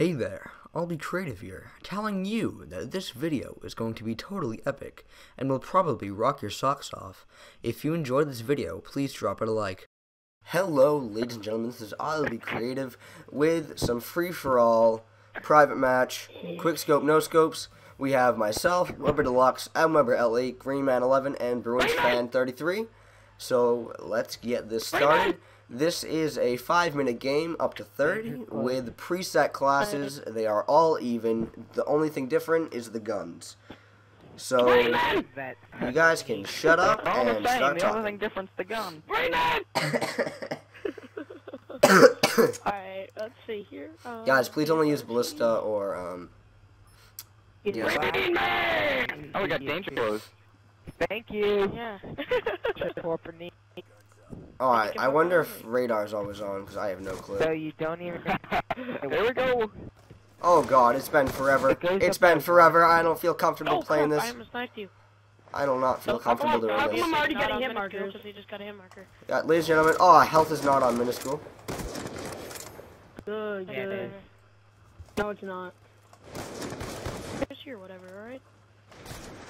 Hey there, I'll be creative here, telling you that this video is going to be totally epic and will probably rock your socks off. If you enjoyed this video, please drop it a like. Hello, ladies and gentlemen, this is I'll be creative with some free-for-all private match, quick scope, no scopes. We have myself, Weber Deluxe, I'm Weber L8, Greenman 11, and Bruins Fan 33. So let's get this started. This is a five minute game up to 30 with preset classes. They are all even. The only thing different is the guns. So That you guys can shut up All the and same, start the only talking. thing different's the gun. Alright, let's see here. Um, Guys, please only use ballista or um. Yeah. Oh, we got danger close. Thank you. Yeah. Corporate. All right. I wonder if radar's always on because I have no clue. So you don't even. There we go. Oh God, it's been forever. It goes It's been forever. I don't feel comfortable oh, playing crap, this. I almost knifed you. I do not feel comfortable How doing come this. I'm already Not getting hit minuscule, markers? because he just got a hit marker. Yeah, ladies and gentlemen. Oh, health is not on minuscule. Good, Yeah, good. it No, it's not. Chris or whatever, alright?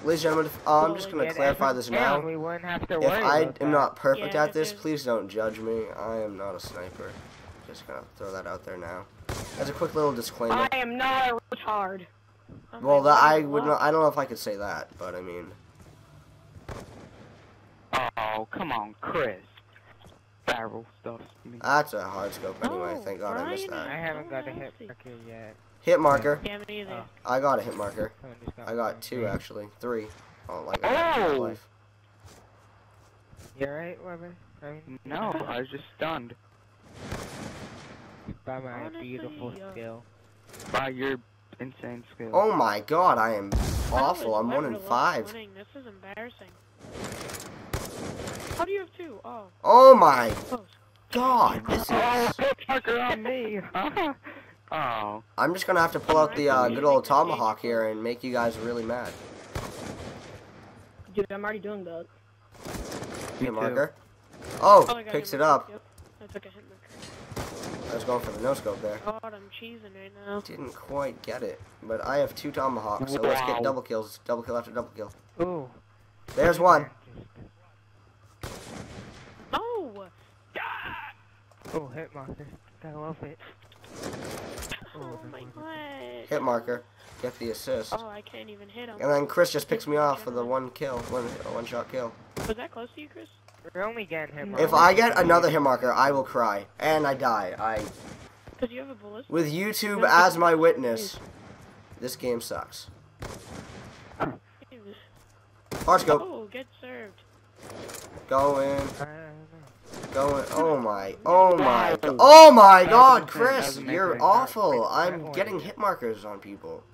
Ladies and gentlemen, uh, I'm just gonna clarify this now. We wouldn't have to If I am not perfect at this, please don't judge me. I am not a sniper. Just gonna throw that out there now. As a quick little disclaimer. I am not a retard. Well, that I would what? not. I don't know if I could say that, but I mean, Oh, come on, Chris. Barrel stuff. That's a hard scope anyway. No, Thank God I missed Brian, I that. haven't got a hit marker yet. Hit marker. Yeah, me either. Oh. I got a hit marker. Someone just got I got two actually, three. Oh, like I had in Oh! life. You alright, Weber? I mean, no, I was just stunned by my Honestly, beautiful uh, skill. by your insane skill. Oh my God, I am awful. I'm one in five. Winning? This is embarrassing. How do you have two? Oh, Oh my close. God, this Oh, is. hit marker on me. oh. I'm just gonna have to pull out the uh, good old tomahawk here and make you guys really mad. Dude, I'm already doing that. Hit too. marker. Oh, Oh, picks it up. Yep. I took a hit marker. I was going for the no scope there. God, I'm cheesing right now. Didn't quite get it, but I have two tomahawks, so let's get double kills. Double kill after double kill. Ooh. There's one. No! Oh, hit marker. I love it. Oh the my god. Hit marker. Get the assist. Oh, I can't even hit him. And then Chris just picks me off for the one kill, one one shot kill. Was that close to you, Chris? We're only getting hit If. I get another hit marker, I will cry and I die. I Because you have a ballista. with YouTube as my witness. This game sucks. Hard scope. Oh, get served. Go in. I don't know. Go in. Oh my. Oh my. Oh my God, Chris, you're awful. I'm getting hit markers on people.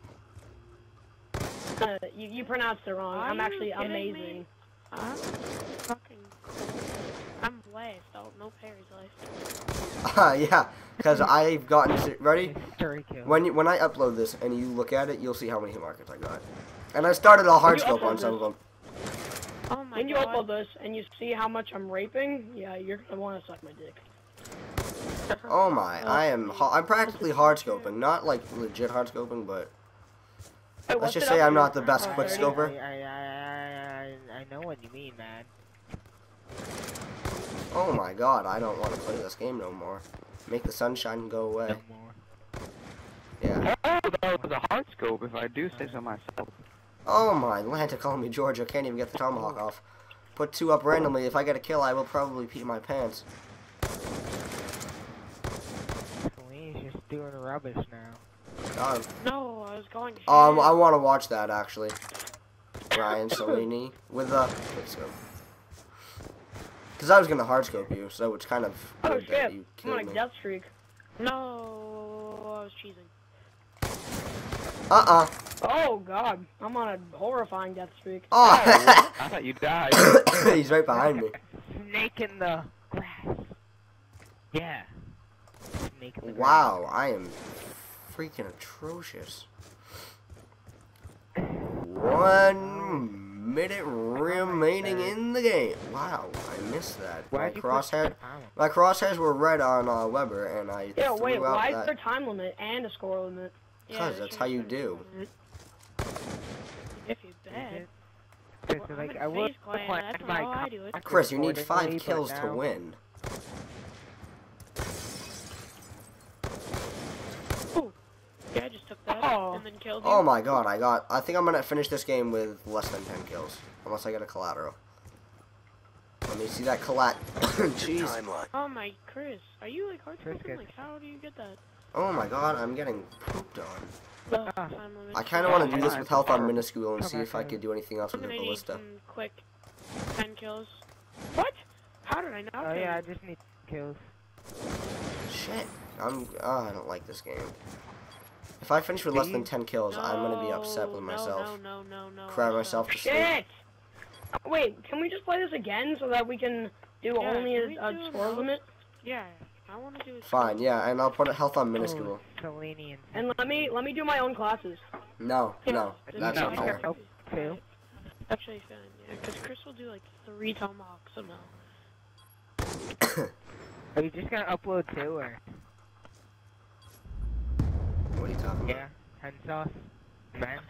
Uh, you, you pronounced it wrong. Are I'm actually amazing. I'm fucking cool. I'm blessed. Oh, no parries left. Ah, yeah, because I've gotten to, ready. When you, when I upload this and you look at it, you'll see how many hit markers I got. And I started a hard scope on some of them. Oh my When you god. upload this and you see how much I'm raping, yeah, you're gonna want to suck my dick. Oh my, I am ha- I'm practically hard scoping, not like legit hard scoping, but Hey, let's just say I'm not the best Oh, quick scoper. I, I, I, I, I know what you mean, man. Oh my god, I don't want to play this game no more. Make the sunshine go away. No more. Yeah. Oh, that was a hard scope if I do say so myself. Oh my, Atlanta calling me Georgia. I can't even get the tomahawk off. Put two up randomly. If I get a kill, I will probably pee my pants. Celine's just doing rubbish now. God. No, I was going. Um, I want to watch that actually. Ryan Salini with the quick scope. Because I was gonna hard scope you, so it's kind of Oh good that shit! you I'm on a death streak. No, I was cheesing. Uh uh. Oh god, I'm on a horrifying death streak. Oh, I thought you died. he's right behind me. Snake in the grass. Yeah. Snake in the grass. Wow, I am freaking atrocious. One minute remaining in the game. Wow, I missed that. My Why'd crosshair, my crosshairs were red on uh, Weber, and I Yeah, threw wait, out why that. is there a time limit and a score limit? Cause there that's how you some do. Limit. If you bet. Because Well, like I'm I in would Clan, plan that's my how I do it. Chris, you need five kills to win. Yeah, I just took that Oh. and then killed you. Oh my god, I got. I think I'm gonna finish this game with less than 10 kills. Unless I get a collateral. Let me see that collat. Jeez. Oh my, Chris, are you like hard Chris smoking? Like, how do you get that? Oh my god, I'm getting pooped on. The Ah. time limit. I kind of want to do this with health on minuscule and see if I in. could do anything else with the ballista. quick 10 kills. What? How did I not Oh yeah, I just need kills. Shit. I'm. Oh, I don't like this game. If I finish with less than 10 kills, I'm gonna be upset with myself. No, no, no, no. Cry I'm myself to sleep. Shit! Wait, can we just play this again so that we can do Yeah, only can a, we a score limit? Yeah, I want to do a Fine, yeah, and I'll put a health on minuscule. Oh, Selenian. And let me let me do my own classes. No, no, that's is not fair. Oh, two. Actually, fine, yeah, because Chris will do like three tomahawks somehow. Are you just gonna upload two or? What are you talking Yeah. Hen sauce. Man.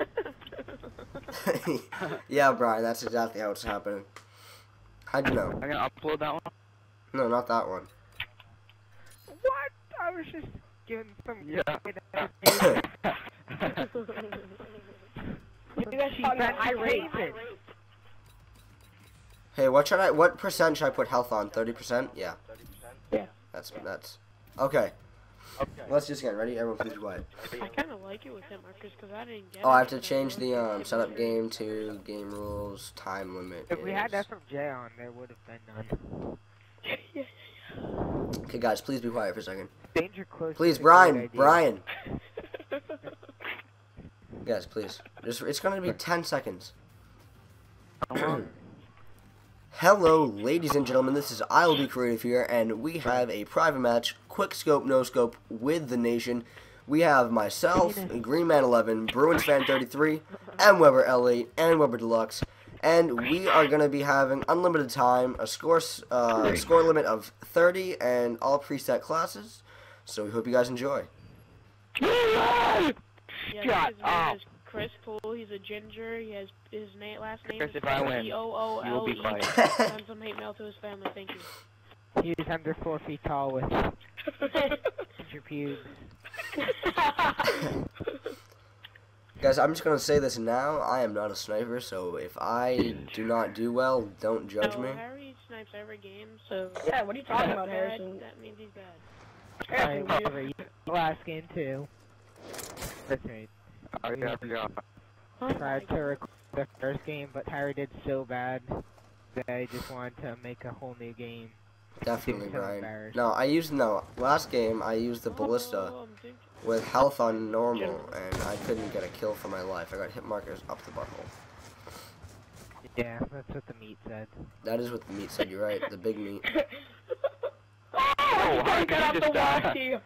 yeah, Brian, that's exactly how it's happening. How'd you know? I'm gonna upload that one. No, not that one. What? I was just giving some. Yeah. You guys talking about high rate? Hey, what should I? What percent should I put health on? Thirty percent? Yeah. Yeah. That's that's. Okay. Okay. Let's just get ready. Everyone, please be quiet. I kind of like it with him, Marcus, because I didn't get Oh, I have to change the um setup game to game rules time limit. If we had is- FMJ on, there would have been none. Okay, guys, please be quiet for a second. Danger close. Please, Brian. Brian. Guys, please. Just it's gonna be ten seconds. Hello, ladies and gentlemen. This is I'll be creative here, and we have a private match, quick scope, no scope, with the nation. We have myself, Green Man 11, Bruins Fan 33, and Weber L8, and Weber Deluxe, and we are gonna be having unlimited time, a score uh, score limit of 30, and all preset classes. So we hope you guys enjoy. Yeah, Shut up. Chris Poole. He's a ginger. He has his na- last name Chris, is if I win, P O O you will be E. quiet. Send some hate mail to his family. Thank you. He was under four feet tall with ginger pubes. Guys, I'm just gonna say this now. I am not a sniper, so if I do not do well, don't judge no, me. Harry snipes every game, so. Yeah, what are you talking about, bad, Harrison? That means he's bad. Harrison, I you- you last game too. That's right. I got the job. Oh my Tried to record the first game, but Harry did so bad that I just wanted to make a whole new game. Definitely, so Brian. No, I used no. Last game, I used the ballista I'm thinking- with health on normal, and I couldn't get a kill for my life. I got hit markers up the butthole. Yeah, that's what the meat said. That is what the meat said. You're right. The big meat. Oh, I got you out the die? walkie.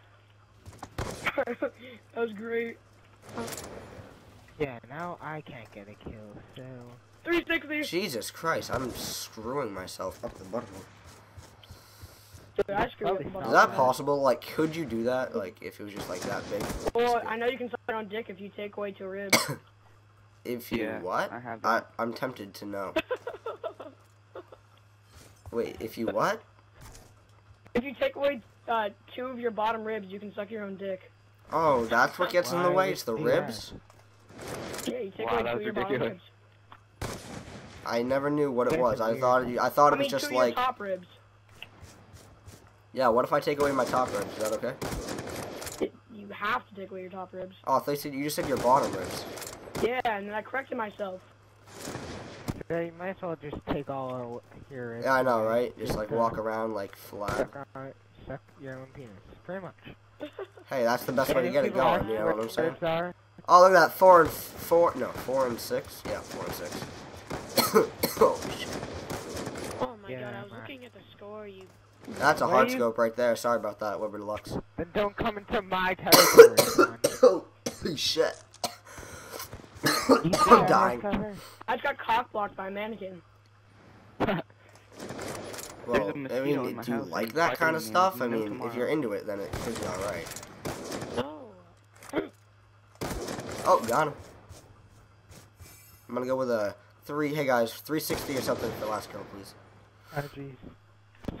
that was great. Yeah, now I can't get a kill, so 360. Jesus Christ, I'm screwing myself up the butthole. Dude, I screwed up the Probably button. Is that possible? Like, could you do that? Like, if it was just like that big? Well, I know you can suck on dick if you take away two ribs. If you Yeah, what? I have I, that. I'm tempted to know. Wait, if you what? if you take away uh, two of your bottom ribs, you can suck your own dick. Oh, that's what gets in the way. It's the you that? ribs. Yeah, you take Wow, away two of was your bottom ridiculous. ribs. I never knew what it was. I thought it, I thought I it mean, was two just like top ribs. Yeah. What if I take away my top ribs? Is that okay? You have to take away your top ribs. Oh, I thought you said you just said your bottom ribs. Yeah, and then I corrected myself. so you might as well just take all your. ribs. Yeah, I know, right? Just like walk around like flat. Suck, on, suck your own penis, pretty much. Hey, that's the best way to get it going. You know what I'm saying? Are, Oh, look at that. Four and four. No, four and six. Yeah, four and six. oh shit. Oh my god, I was man. looking at the score. You. That's a Where hard scope right there. Sorry about that, Weber Deluxe. then don't come into my territory. son. Holy shit. I'm got dying. I just got cock blocked by a mannequin. Well, a I mean, my do you like that kind of stuff? I you know, mean, if you're into it, then it could be alright. No. Oh. oh, got him. I'm gonna go with a three. Hey guys, 360 or something for the last kill, please. Oh jeez.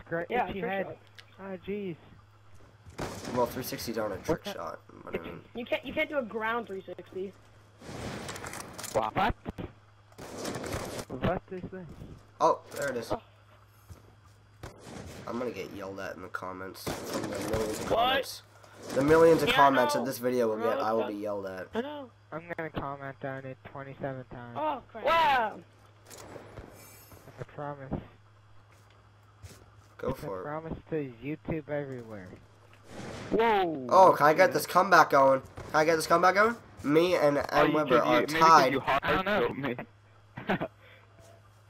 Scratch Yeah, itchy trick head. shot. Oh ah, jeez. Well, 360s aren't a trick What shot. I mean, um, You can't you can't do a ground 360. Wow. What? What is this? oh, there it is. Oh. I'm gonna get yelled at in the comments from the millions of What? comments. The millions of Yeah, comments that this video will get, I will be yelled at. I know. I'm gonna comment on it 27 times. Oh crap. Wow. I promise. Go It's a for it. promise to YouTube everywhere. Whoa. Oh, can I get this comeback going? Can I get this comeback going? Me and Oh, M you- Weber you- are maybe 'cause tied. You hard I don't know. me.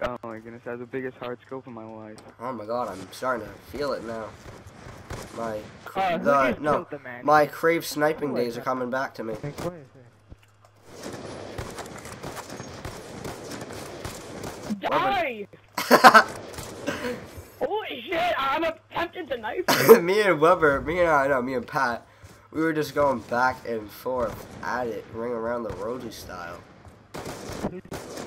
oh my goodness, I have the biggest hard scope in my life. Oh my god, I'm starting to feel it now. My who uh, the no, the man? my crave sniping days are coming back to me. Like, what is this? Die! Holy shit! I'm attempting to knife. me and Weber, me and I know, me and Pat, we were just going back and forth at it, ring around the rosy style.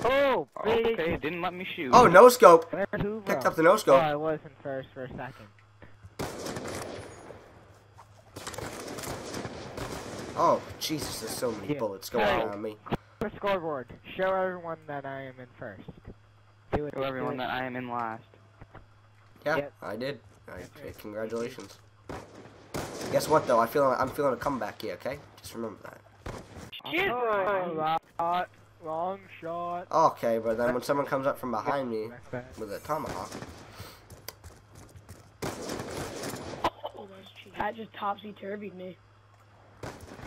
Oh, big. Okay, didn't let me shoot. Oh, no scope! There's Picked up the no Oh, scope. I was in first for a second. Oh, Jesus, there's so many Yeah. bullets going Hey. around me. The scoreboard. Show everyone that I am in first. Do it. Show everyone that I am in last. Yeah, Yep. I did. I, congratulations. Guess what though? I feel I'm feeling a comeback here. Okay, just remember that. Shit! Oh, wrong shot. Wrong shot. Okay, but then when someone comes up from behind me with a tomahawk, Oh, that's just topsy turvied me.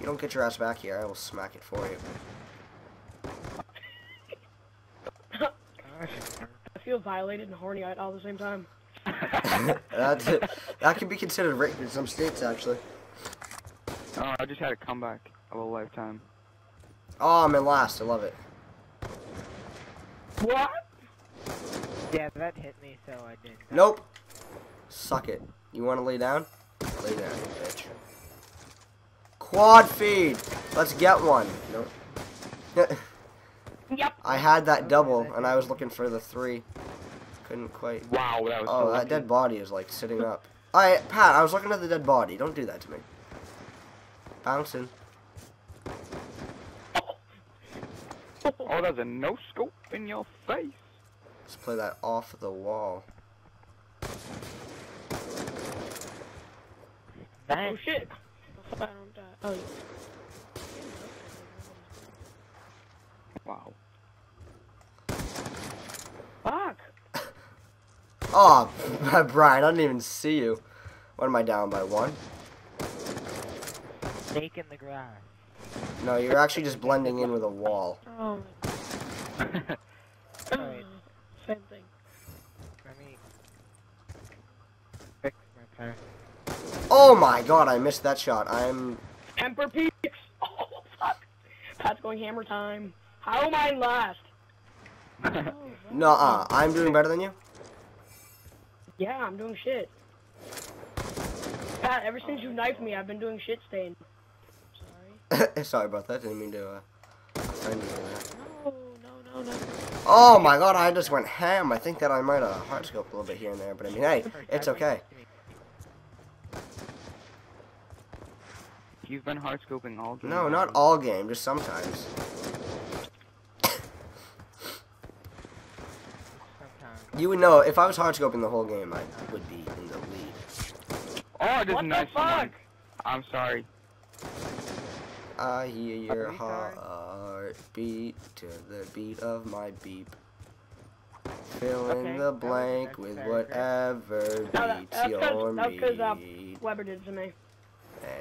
you don't get your ass back here, I will smack it for you. I feel violated and horny at all the same time. That that can be considered rape in some states, actually. Oh, I just had a comeback of a lifetime. Oh, I'm in last. I love it. What? Yeah, that hit me, so I didn't. Nope. Suck it. You want to lay down? Lay down, you bitch. Quad feed. Let's get one. Nope. Yep. I had that double, and I was looking for the three. Couldn't quite. Wow, that was oh, so Oh, that lucky. dead body is like sitting up. Alright, Pat, I was looking at the dead body. Don't do that to me. Bouncing. Oh, there's a no scope in your face. Let's play that off the wall. Oh shit. I don't die. Oh, yeah. Wow. Fuck. Oh, Brian, I didn't even see you. What am I down by one? Snake in the grass. No, you're actually just blending in with a wall. Oh, Alright, same thing. let me fix my pair. Oh my god, I missed that shot. I'm. Emperor Peaks. Oh fuck. Pat's going hammer time. How am I last? Oh, Nuh uh. I'm doing better than you? Yeah, I'm doing shit. Pat, ever since you knifed me, I've been doing shit stain. sorry. Sorry about that. Didn't mean to uh, offend you that. No, no, no, no. Oh my god, I just went ham. I think that I might have hard scoped a little bit here and there, but I mean, hey, it's okay. You've been hard scoping all game. No, not all game, just sometimes. Sometimes. You would know if I was hard scoping the whole game, I would be in the lead. Oh, I just What the knifed someone. fuck? I'm sorry. I hear your Are we sorry? heart beat to the beat of my beep. Fill in Okay, the that was blank with necessary, Chris. whatever No, that- beats that's 'cause- your that's 'cause, uh, meat. Weber did to me.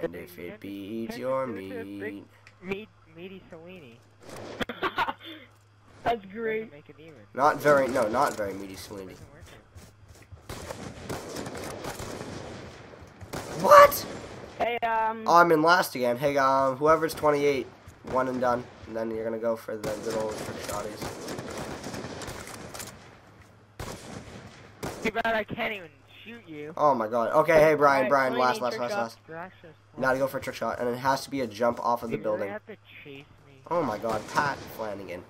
And if it beats your meat. Meat, meaty Salini. That's great. Doesn't make it even. Not very, no, not very meaty Sweeney. Doesn't work it. What? Hey, um. Oh, I'm in last again. Hey, um, whoever's 28, one and done, and then you're gonna go for the good old trick shotties. Too bad I can't even shoot you. Oh my god. Okay, hey Brian, Alright, Brian, Blaine, last, last, last, last. Now to go for a trick shot, and it has to be a jump off of the You building. really have to chase me. Oh my god, Pat Flanagan.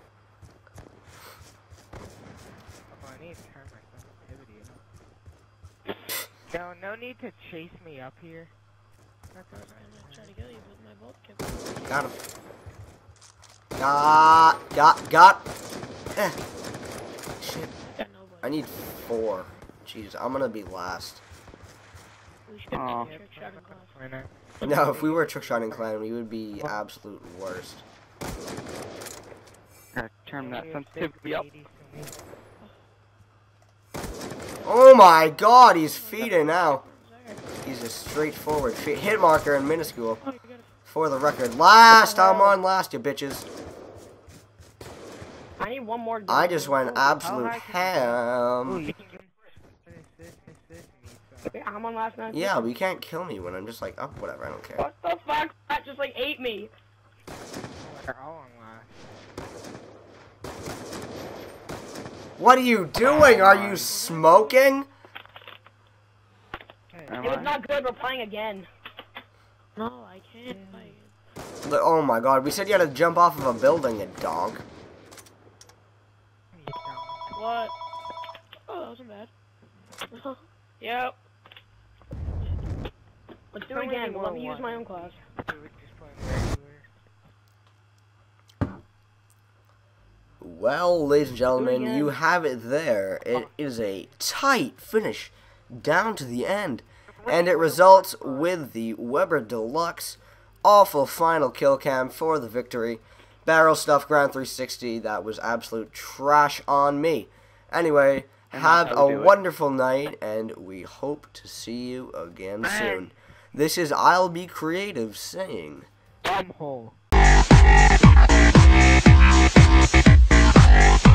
No, no need to chase me up here. That's I'm gonna try to kill you, but my bolt kept. Got him. Got, got, got. Eh. Shit. Got. I need four. Jeez, I'm gonna be last. We should Aw. have trick shot in class. Winner. No, if we were a trick shotting clan, we would be absolute worst. Gotta turn that sensitivity up. 680 Oh my god, he's feeding now. He's a straightforward feed. Hit marker in minuscule. Oh, you got it. For the record. Last, I'm on last, you bitches. I need one more. I just went How absolute ham. I'm on last now. Yeah, but you can't kill me when I'm just like, up, whatever, I don't care. What the fuck? That just like ate me. They're all on last. What are you doing? Are you smoking? Hey, Am It was not good. We're playing again. No, I can't fight. Look, Oh my god, we said you had to jump off of a building, you dog. What? Oh, that wasn't bad. Yep. Let's do it again. more Let me use my own class. Do it just playing regular. Well, ladies and gentlemen, you have it there. It is a tight finish down to the end. And it results with the Weber Deluxe awful final kill cam for the victory. Barrel stuff Ground 360, that was absolute trash on me. Anyway, have that's how we a wonderful night, and we hope to see you again soon. This is I'll Be Creative saying. Bumhole. Yeah.